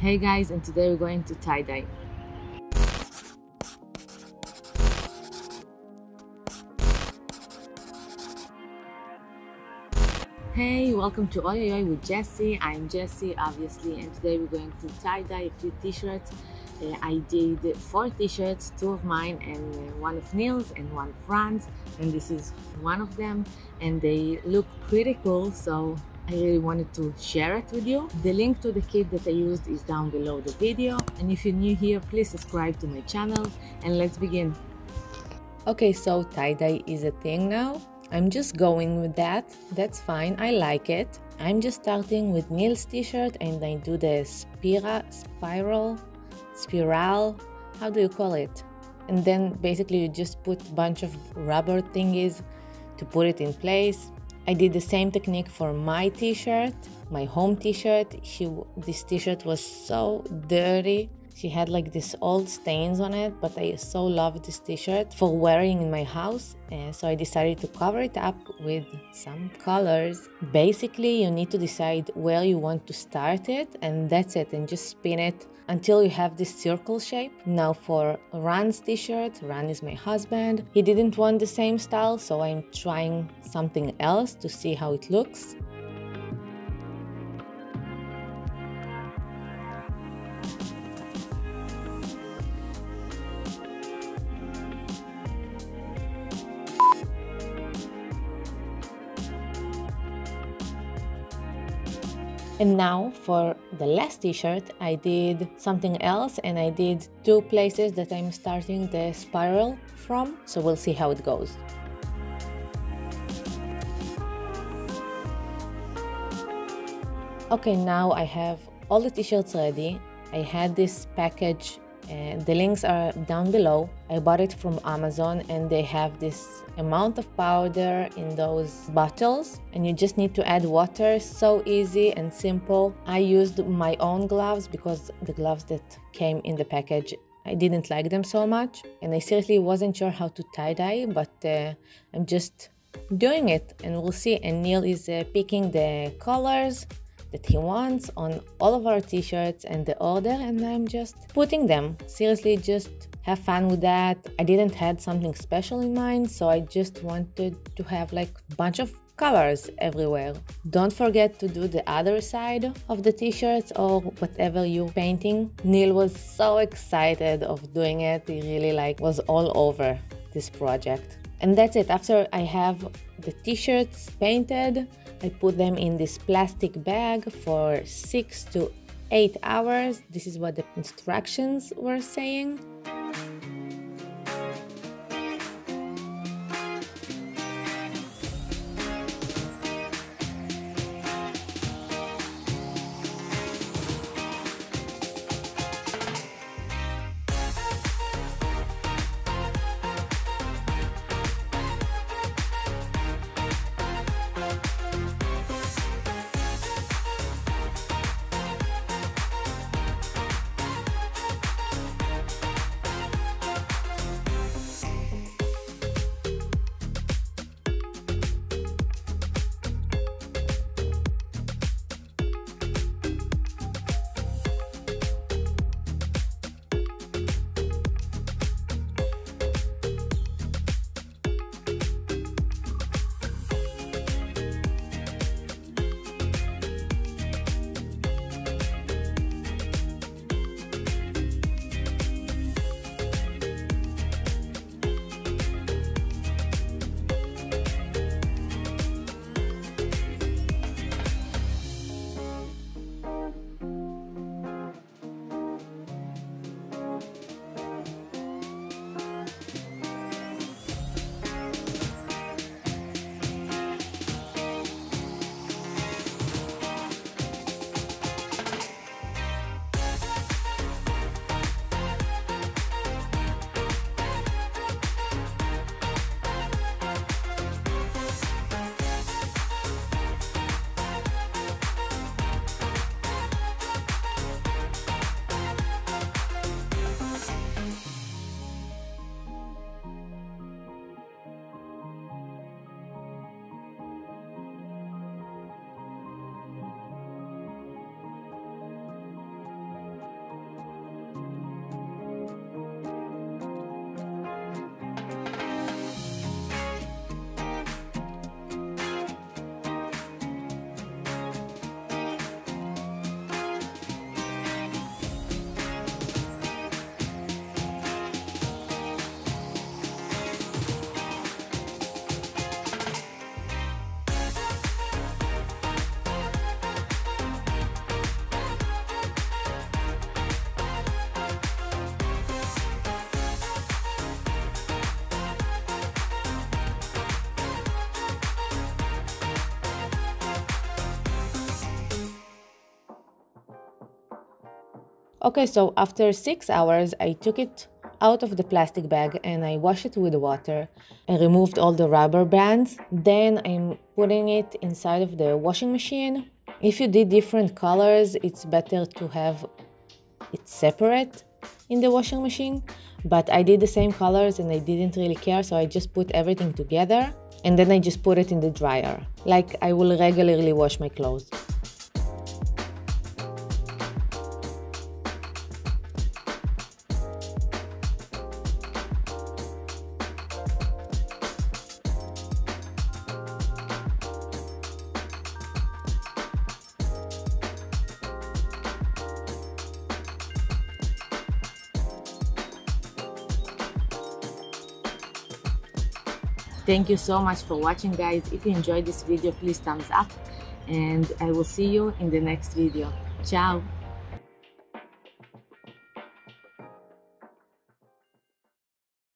Hey guys, and today we're going to tie-dye. Hey, welcome to Oi with Jessie. I'm Jessie, obviously, and today we're going to tie-dye a few t-shirts. Uh, I did four t-shirts, two of mine and uh, one of Neil's and one of Ran's, and this is one of them, and they look pretty cool, so I really wanted to share it with you. The link to the kit that I used is down below the video, and if you're new here, please subscribe to my channel, and let's begin. Okay, so tie-dye is a thing now. I'm just going with that. That's fine. I like it. I'm just starting with Neil's t-shirt and I do the spira, spiral, spiral, how do you call it? And then basically you just put a bunch of rubber thingies to put it in place. I did the same technique for my t-shirt, my home t-shirt. She, this t-shirt was so dirty she had like these old stains on it, but I so loved this t-shirt for wearing in my house. So I decided to cover it up with some colors. Basically, you need to decide where you want to start it and that's it and just spin it until you have this circle shape. Now for Ran's t-shirt, Ran is my husband. He didn't want the same style, so I'm trying something else to see how it looks. And now for the last t-shirt, I did something else and I did two places that I'm starting the spiral from. So we'll see how it goes. Okay, now I have all the t-shirts ready. I had this package and the links are down below. I bought it from Amazon and they have this amount of powder in those bottles and you just need to add water. So easy and simple. I used my own gloves because the gloves that came in the package I didn't like them so much and I seriously wasn't sure how to tie-dye but uh, I'm just doing it and we'll see and Neil is uh, picking the colors that he wants on all of our t-shirts and the order and I'm just putting them. Seriously, just have fun with that. I didn't had something special in mind, so I just wanted to have like a bunch of colors everywhere. Don't forget to do the other side of the t-shirts or whatever you're painting. Neil was so excited of doing it. He really like was all over this project. And that's it. After I have the t-shirts painted, I put them in this plastic bag for six to eight hours. This is what the instructions were saying. Okay, so after six hours, I took it out of the plastic bag and I washed it with water. I removed all the rubber bands. Then I'm putting it inside of the washing machine. If you did different colors, it's better to have it separate in the washing machine. But I did the same colors and I didn't really care, so I just put everything together and then I just put it in the dryer, like I will regularly wash my clothes. Thank you so much for watching guys. If you enjoyed this video, please thumbs up and I will see you in the next video. Ciao!